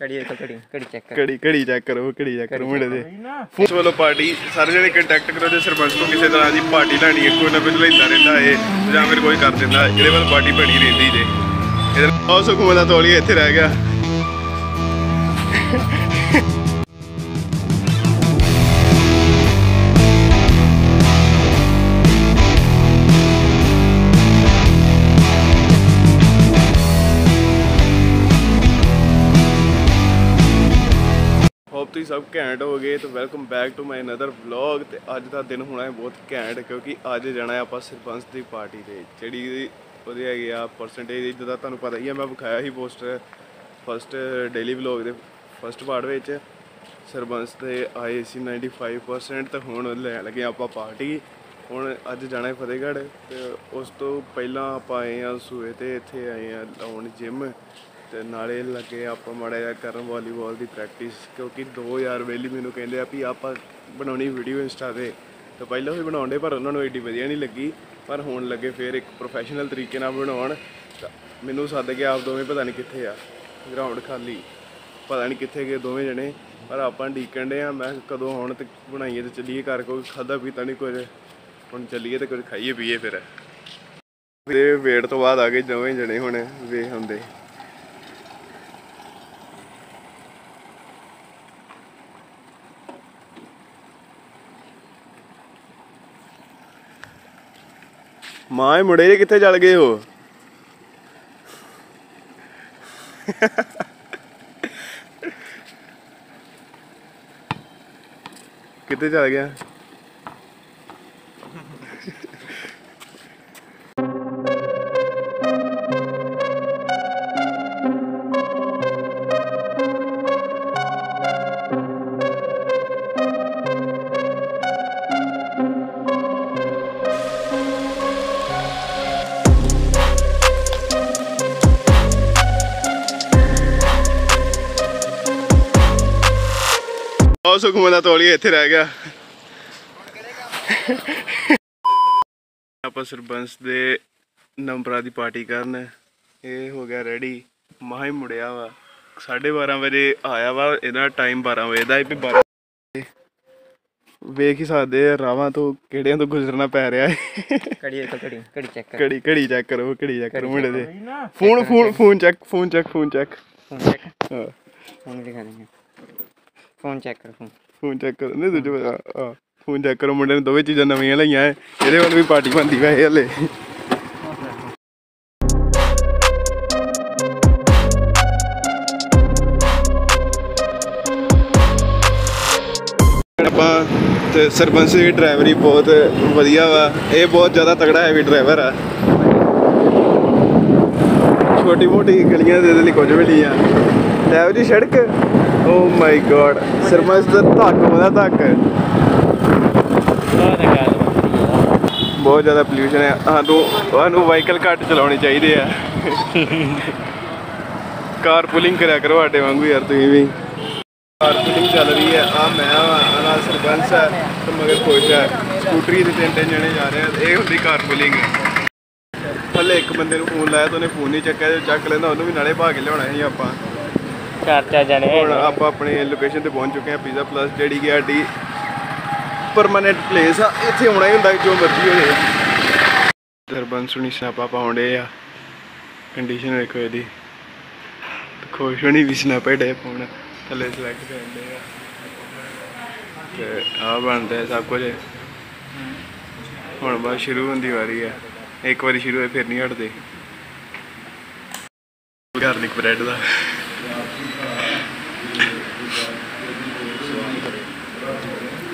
ਦੇਖੋ ਘੜੀ ਘੜੀ ਚੈੱਕ ਕਰ। ਘੜੀ ਚੈੱਕ ਕਰੋ ਘੜੀ ਚੈੱਕ ਕਰੋ ਮੁੰਡੇ ਦੇ। ਫੋਨ ਵੱਲੋਂ ਪਾਰਟੀ ਸਾਰੇ ਜਣੇ ਕੰਟੈਕਟ ਕਰੋ ਜੇ ਸਰਪੰਚ ਨੂੰ ਕਿਸੇ ਤਰ੍ਹਾਂ ਦੀ ਪਾਰਟੀ ਲੈਣੀ ਹੈ ਕੋਈ ਨਾ ਕੋਈ ਲੈਂਦਾ ਰਹਿੰਦਾ ਇਹ ਜਾਂ ਫਿਰ ਕੋਈ ਕਰ ਦਿੰਦਾ ਇਹਦੇ ਵੱਲ ਪਾਰਟੀ ਬਣੀ ਰਹਿੰਦੀ ਜੇ। ਇਹਦੇ ਬਹੁਤ ਸੁਖਮਨ ਦਾ ਤੋਲੀ ਇੱਥੇ ਰਹਿ ਗਿਆ। ਤੁਸੀਂ ਸਭ ਘੈਂਟ ਹੋ ਗਏ ਤੇ welcome back to my another vlog ਤੇ ਅੱਜ ਦਾ ਦਿਨ ਹੋਣਾ ਹੈ ਬਹੁਤ ਘੈਂਟ ਕਿਉਂਕਿ ਅੱਜ ਜਾਣਾ ਹੈ ਆਪਾਂ ਸਰਪੰਚ ਦੀ ਪਾਰਟੀ ਤੇ, ਜਿਹੜੀ ਉਹਦੇ ਹੈਗੀ ਆ ਪਰਸੈਂਟੇਜ ਜਿੱਦਾਂ ਤੁਹਾਨੂੰ ਪਤਾ ਹੀ ਹੈ ਮੈਂ ਵਿਖਾਇਆ ਸੀ ਪੋਸਟਰ ਫਸਟ ਡੇਲੀ ਵਲੌਗ ਦੇ ਫਸਟ ਪਾਰਟ ਵਿੱਚ। ਸਰਪੰਚ ਦੇ ਆਏ ਸੀ 95% ਤੇ ਹੁਣ ਲੈਣ ਲੱਗੇ ਆਪਾਂ ਪਾਰਟੀ। ਹੁਣ ਅੱਜ ਜਾਣਾ ਹੈ ਫਤਿਹਗੜ੍ਹ ਤੇ ਉਸ ਤੋਂ ਪਹਿਲਾਂ ਆਪਾਂ ਆਏ ਆ ਸੂਏ ਤੇ, ਇੱਥੇ ਆਏ ਆ ਲਾਉਣ ਜਿਮ ਤੇ ਨਾਲੇ ਲੱਗੇ ਆਪਾਂ ਮਾੜਾ ਜਿਹਾ ਕਰਨ ਵਾਲੀਬਾਲ ਦੀ ਪ੍ਰੈਕਟਿਸ ਕਿਉਂਕਿ ਦੋ ਯਾਰ ਵੇਲੀ ਮੈਨੂੰ ਕਹਿੰਦੇ ਆ ਵੀ ਆਪਾਂ ਬਣਾਉਣੀ ਵੀਡੀਓ ਇੰਸਟਾ ਤੇ। ਤਾਂ ਪਹਿਲਾਂ ਵੀ ਬਣਾਉਂਦੇ, ਪਰ ਉਹਨਾਂ ਨੂੰ ਐਡੀ ਵਧੀਆ ਨਹੀਂ ਲੱਗੀ। ਪਰ ਹੁਣ ਲੱਗੇ ਫੇਰ ਇੱਕ ਪ੍ਰੋਫੈਸ਼ਨਲ ਤਰੀਕੇ ਨਾਲ ਬਣਾਉਣ। ਮੈਨੂੰ ਸੱਦ ਕੇ ਆਪ ਦੋਵੇਂ ਪਤਾ ਨਹੀਂ ਕਿੱਥੇ ਆ ਗਰਾਊਂਡ ਖਾਲੀ। ਪਤਾ ਨਹੀਂ ਕਿੱਥੇ ਗਏ ਦੋਵੇਂ ਜਣੇ। ਪਰ ਆਪਾਂ ਡੀਕਣ ਦੇ ਆ, ਮੈਂ ਕਦੋਂ ਆਉਣ ਤੇ ਬਣਾਈਏ ਤੇ ਚੱਲੀਏ ਘਰ, ਕੋਈ ਖਾਦਾ ਪੀਤਾ ਨਹੀਂ ਕੁਝ। ਹੁਣ ਚੱਲੀਏ ਤੇ ਕੁਝ ਖਾਈਏ ਪੀਏ ਫਿਰ। ਤੇ ਵੇਟ ਤੋਂ ਬਾਅਦ ਆ ਗਏ ਦੋਵੇਂ ਜਣੇ ਹੁਣ ਵੇ ਹੁੰਦੇ। ਮਾਂ ਇਹ ਮੁੰਡੇ ਜੇ ਕਿੱਥੇ ਚਲ ਗਏ ਹੋ ਕਿੱਥੇ ਚਲ ਗਿਆ? ਬਹੁਤ ਸੁਖਮਨ ਦਾ ਤੋਲੀ ਇੱਥੇ ਰਹਿ ਗਿਆ। ਆਪਾਂ ਸਰਪੰਚ ਦੇ ਨੰਬਰਾਂ ਦੀ ਪਾਰਟੀ ਕਰਨ। ਇਹ ਹੋ ਗਿਆ ਰੈਡੀ ਮਾਹ ਹੀ ਮੁੜਿਆ ਵਾ। 12:30 ਵਜੇ ਆਇਆ ਵਾ ਇਹਦਾ ਟਾਈਮ 12 ਵਜੇ ਦਾ ਹੈ ਵੀ 12 ਵੇਖ ਹੀ ਸਕਦੇ ਆ ਰਾਵਾਂ ਤੋਂ ਕਿਹੜਿਆਂ ਤੋਂ ਗੁਜ਼ਰਨਾ ਪੈ ਰਿਹਾ ਹੈ ਘੜੀ ਘੜੀ ਚੈੱਕ ਕਰ। ਘੜੀ ਘੜੀ ਚੈੱਕ ਕਰੋ ਘੜੀ ਚੈੱਕ ਕਰੋ ਮੁੰਡੇ ਦੇ। Phone phone phone check phone check phone check phone check ਹਾਂ। ਫੋਨ ਦਿਖਾ ਦੇਂਗੇ ਫੋਨ ਚੈੱਕ ਕਰ ਫੋਨ ਫੋਨ ਚੈੱਕ ਕਰੋ। ਨਹੀਂ ਦੂਜੇ ਆ ਆ, ਫੋਨ ਚੈੱਕ ਕਰੋ ਮੁੰਡੇ ਨੇ ਦੋਵੇਂ ਚੀਜ਼ਾਂ ਨਵੀਆਂ ਲਈਆਂ ਐ। ਇਹਦੇ ਵੱਲ ਵੀ ਪਾਰਟੀ ਬੰਦੀ ਵੈਸੇ ਹਲੇ। ਆਪਾਂ ਤੇ ਸਰਪੰਚ ਦੀ ਡਰਾਈਵਰੀ ਬਹੁਤ ਵਧੀਆ ਵਾ। ਇਹ ਬਹੁਤ ਜ਼ਿਆਦਾ ਤਗੜਾ ਹੈਵੀ ਡਰਾਈਵਰ ਆ। ਛੋਟੀ ਮੋਟੀ ਗਲੀਆਂ ਦੇ ਦੇ ਲਈ ਕੁਝ ਵੀ ਨਹੀਂ ਆ। ਲੈ ਜੀ ਸੜਕ। ਓ ਮਾਈ ਗॉड ਸਰਪੰਚ ਦਾ ਧੱਕ ਉਹਦਾ ਧੱਕ। ਬਹੁਤ ਜ਼ਿਆਦਾ ਪੋਲੂਸ਼ਨ ਹੈ। ਸਾਨੂੰ ਸਾਨੂੰ ਵਾਹੀਕਲ ਘੱਟ ਚਲਾਉਣੇ ਚਾਹੀਦੇ ਆ ਕਾਰ ਪੁਲਿੰਗ ਕਰਿਆ ਕਰੋ ਸਾਡੇ ਵਾਂਗੂ ਯਾਰ, ਤੁਸੀਂ ਵੀ। ਕਾਰ ਪੁਲਿੰਗ ਚੱਲ ਰਹੀ ਹੈ। ਆ ਮੈਂ ਆ ਸਰਪੰਚ ਹੈ, ਤੇ ਮਗਰ ਕੋਚ ਹੈ। ਸਕੂਟਰੀ ਤੇ ਤਿੰਨ ਤਿੰਨ ਜਣੇ ਜਾ ਰਹੇ ਆ, ਇਹ ਹੁੰਦੀ ਕਾਰ ਪੁਲਿੰਗ ਥੱਲੇ ਇੱਕ ਬੰਦੇ ਨੂੰ ਫੋਨ ਲਾਇਆ ਤਾਂ ਉਹਨੇ ਫੋਨ ਨਹੀਂ ਚੱਕਿਆ, ਜੇ ਚੱਕ ਲੈਂਦਾ, ਉਹਨੂੰ ਵੀ ਨਾਲੇ ਭਾ ਕੇ ਲਿਆਉਣਾ ਸੀ ਆਪਾਂ। ਚਾਰ ਚਾਰ ਜਣੇ ਹੁਣ ਆਪਾਂ ਆਪਣੇ ਲੋਕੇਸ਼ਨ ਤੇ ਪਹੁੰਚ ਚੁੱਕੇ ਹਾਂ ਪੀਜ਼ਾ ਪਲੱਸ ਜਿਹੜੀ ਕਿ ਸਾਡੀ ਪਰਮਾਨੈਂਟ ਪਲੇਸ ਆ ਇੱਥੇ ਆਉਣਾ ਹੀ ਹੁੰਦਾ ਜੋ ਮਰਜ਼ੀ ਹੋ ਜਾਏ ਸਰਬੰਸ ਸੁਣੀ ਸਨਾਪਾ ਪਾਉਂਦੇ ਆ। ਕੰਡੀਸ਼ਨ ਵੇਖੋ ਇਹਦੀ। ਖੁਸ਼ ਹੋਣੀ ਵੀ ਸਨਾਪਾ ਡੇ ਪਾਉਣ ਥੱਲੇ ਸਿਲੈਕਟ ਕਰਦੇ ਆ। ਤੇ ਆ ਬਣਦਾ ਸਭ ਕੁਝ। ਹੁਣ ਬਸ ਸ਼ੁਰੂ ਹੋਣ ਦੀ ਵਾਰੀ ਆ। ਇੱਕ ਵਾਰੀ ਸ਼ੁਰੂ ਹੋਏ ਫਿਰ ਨਹੀਂ ਹਟਦੇ। ਗਾਰਲਿਕ ਬ੍ਰੈਡ ਦਾ।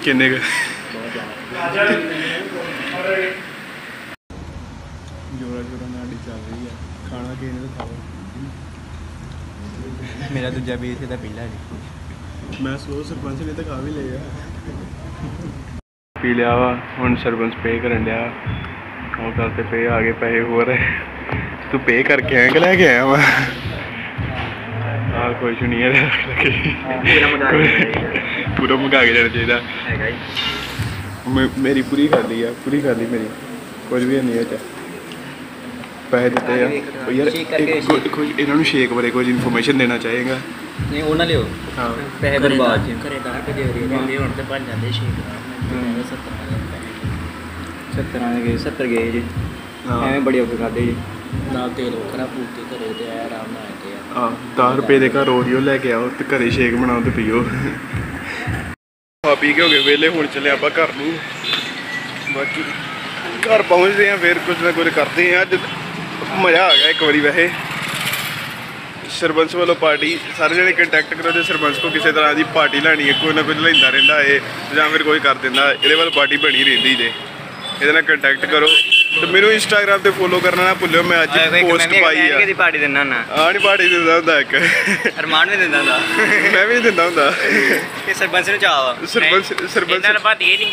ਕਿੰਨੇ ਕੁ? ਜੋਰਾ ਜੋਰਾ ਨਾਲ ਡੀ ਚੱਲ ਰਹੀ ਆ। ਖਾਣਾ ਕਿਹਨੇ ਤਾਂ ਖਾਓ ਮੇਰਾ ਦੂਜਾ ਵੀ ਇੱਥੇ ਦਾ ਪਹਿਲਾ ਜੀ। ਮੈਂ ਸਲੋ ਸਰਪੰਚ ਨੇ ਤਾਂ ਖਾ ਵੀ ਲਿਆ। ਪੀ ਲਿਆ ਵਾ ਹੁਣ ਸਰਪੰਚ ਪੇ ਕਰਨ ਡਿਆ। ਉਹ ਗੱਲ ਤੇ ਪੇ ਆ ਗਏ ਪੈਸੇ ਹੋਰ। ਤੂੰ ਪੇ ਕਰਕੇ ਆਇਆ ਕਿ ਲੈ ਕੇ ਆਇਆ ਵਾ? ਕੋਈ ਨਹੀਂ ਹੈ। ਪੂਰਾ ਮੰਗਾ ਕੇ ਪੂਰਾ ਮੰਗਾ ਕੇ ਜਾਣਾ ਚਾਹੀਦਾ। ਹੈਗਾ ਜੀ। ਮੇਰੀ ਪੂਰੀ ਖਾਲੀ ਆ ਪੂਰੀ ਖਾਲੀ ਮੇਰੀ। ਕੁਝ ਵੀ ਨਹੀਂ ਹੈ ਚ ਪੈਸੇ ਦਿੱਤੇ ਆ। ਉਹ ਯਾਰ ਸ਼ੇਕ ਕੋਈ ਇਹਨਾਂ ਨੂੰ ਸ਼ੇਕ ਬਾਰੇ ਕੁਝ ਇਨਫੋਰਮੇਸ਼ਨ ਦੇਣਾ ਚਾਹੇਗਾ। ਨਹੀਂ ਉਹ ਨਾ ਲਿਓ। ਹਾਂ। ਪੈਸੇ ਬਰਬਾਦ ਜੀ। ਘਰੇ ਦਾ ਰੁਪਏ ਦੇ ਰਹੀ ਹੁਣ ਤੇ ਬਣ ਜਾਂਦੇ ਛੇ ਹੂੰ। 70 ਆਣੇ ਗਏ 70 ਗਏ ਜੀ। ਹਾਂ। ਐਵੇਂ ਬੜੀ ਔਖੇ ਖਾਦੇ ਜੀ। ਨਾਲ ਤੇਲ ਵੱਖਰਾ ਪੂਤੇ ਘਰੇ ਤੇ ਆਇਆ, ਆਰਾਮ ਨਾਲ ਆਏ ਆ ਆ 10 ਰੁਪਏ ਦੇ ਘਰ ਓਰੀਓ ਲੈ ਕੇ ਆਓ ਤੇ ਘਰੇ ਸ਼ੇਕ ਬਣਾਓ ਤੇ ਪੀਓ। ਖਾ ਪੀ ਕੇ ਹੋ ਗਏ ਵੇਲੇ ਹੁਣ ਚੱਲੇ ਆਪਾਂ ਘਰ ਨੂੰ। ਬਾਕੀ ਘਰ ਪਹੁੰਚਦੇ ਆ ਫਿਰ ਕੁਝ ਨਾ ਕੁਝ ਕਰਦੇ ਆ ਅੱਜ ਮਜ਼ਾ ਆ ਗਿਆ ਇੱਕ ਵਾਰੀ ਵੈਸੇ। ਸਰਪੰਚ ਵੱਲੋਂ ਪਾਰਟੀ, ਸਾਰੇ ਜਣੇ ਕੰਟੈਕਟ ਕਰੋ ਜੇ ਸਰਪੰਚ ਕੋ ਕਿਸੇ ਤਰ੍ਹਾਂ ਦੀ ਪਾਰਟੀ ਲੈਣੀ ਹੈ, ਕੋਈ ਨਾ ਕੁਝ ਲੈਂਦਾ ਰਹਿੰਦਾ ਏ ਜਾਂ ਫਿਰ ਕੋਈ ਕਰ ਦਿੰਦਾ, ਇਹਦੇ ਵੱਲ ਪਾਰਟੀ ਬਣੀ ਰਹਿੰਦੀ ਜੇ। ਇਹਦੇ ਨਾਲ ਕੰਟੈਕਟ ਕਰੋ। ਤੇ ਮੈਨੂੰ ਇੰਸਟਾਗ੍ਰam ਤੇ ਫੋਲੋ ਕਰਨਾ ਨਾ ਭੁੱਲਿਓ ਮੈਂ ਅੱਜ ਪੋਸਟ ਪਾਈ ਆ। ਦੀ ਪਾਰਟੀ ਦਿੰਦਾ ਨਾ ਆ ਨਹੀਂ ਪਾਰਟੀ ਦਿੰਦਾ ਹੁੰਦਾ ਇੱਕ। ਅਰਮਾਨ ਵੀ ਦਿੰਦਾ ਹੁੰਦਾ। ਮੈਂ ਵੀ ਨਹੀਂ ਦਿੰਦਾ ਹੁੰਦਾ। ਇਹ ਸਰਪੰਚ ਨੂੰ ਚਾਹ ਵਾ। ਸਰਪੰਚ ਸਰਪੰਚ ਇਹਨਾਂ ਨੂੰ ਭਾਦੀਏ ਨਹੀਂ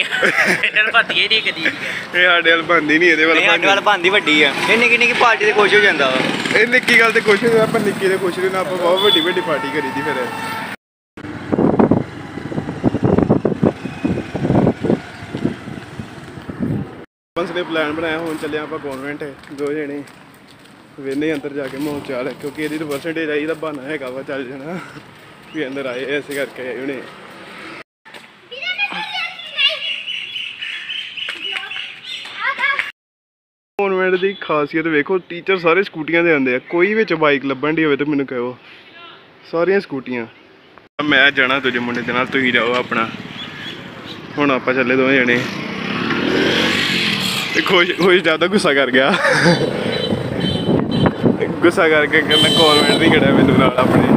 ਇਹਨਾਂ ਨੂੰ ਭਾਦੀਏ ਨਹੀਂ ਕਦੀ ਇਹ ਸਾਡੇ ਵੱਲ ਬੰਦੀ ਨਹੀਂ ਇਹਦੇ ਵੱਲ ਨਹੀਂ ਸਾਡੇ ਵੱਲ ਬੰਦੀ ਬੰਦੀ ਵੱਡੀ ਆ। ਇਹ ਨਿੱਕੀ ਨਿੱਕੀ ਪਾਰਟੀ ਤੇ ਖੁਸ਼ ਹੋ ਜਾਂਦਾ ਵਾ। ਇਹ ਨਿੱਕੀ ਗੱਲ ਤੇ ਖੁਸ਼ ਨਹੀਂ ਆਪਾਂ ਨਿੱਕੀ ਦੇ ਖੁਸ਼ ਰਹਿਣਾ ਆਪਾਂ ਬਹੁਤ ਵੱਡੀ ਵੱਡੀ ਪਾਰਟੀ ਕਰੀਦੀ ਫਿਰ। ਬੰਸ ਨੇ ਪਲਾਨ ਬਣਾਇਆ, ਹੁਣ ਚੱਲੇ ਆਪਾਂ ਕਨਵੈਂਟ ਦੋ ਜਣੇ। ਵੇਨੇ ਅੰਦਰ ਜਾ ਕੇ ਮੋਹ ਚਾਲ, ਕਿਉਂਕਿ ਇਹਦੀ ਤਾਂ ਪਰਸੈਂਟੇਜ ਆਈ ਦਾ ਬਹਾਨਾ ਹੈਗਾ ਵਾ ਚੱਲ ਜਾਣਾ, ਵੀ ਅੰਦਰ ਆਏ ਐਸੇ ਕਰਕੇ ਆਏ ਹੁਣੇ। ਕਨਵੈਂਟ ਦੀ ਖਾਸੀਅਤ ਵੇਖੋ ਟੀਚਰ ਸਾਰੇ ਸਕੂਟੀਆਂ ਦੇ ਆਉਂਦੇ ਆ, ਕੋਈ ਵਿੱਚ ਬਾਈਕ ਲੱਭਣ ਦੀ ਹੋਵੇ ਤਾਂ ਮੈਨੂੰ ਕਹੋ। ਸਾਰੀਆਂ ਸਕੂਟੀਆਂ। ਮੈਂ ਜਾਣਾ ਤੁਝੇ ਮੁੰਡੇ ਦੇ ਨਾਲ, ਤੁਸੀਂ ਜਾਓ ਆਪਣਾ। ਹੁਣ ਆਪਾਂ ਚੱਲੇ ਦੋਵੇਂ ਜਣੇ। ਤੇ ਖੁਸ਼ ਖੁਸ਼ ਜ਼ਿਆਦਾ ਗੁੱਸਾ ਕਰ ਗਿਆ। ਗੁੱਸਾ ਕਰਕੇ ਕਹਿੰਦਾ ਕਨਵੈਂਟ ਨਹੀਂ ਖੜਾ ਮੈਨੂੰ ਨਾਲ ਆਪਣੇ।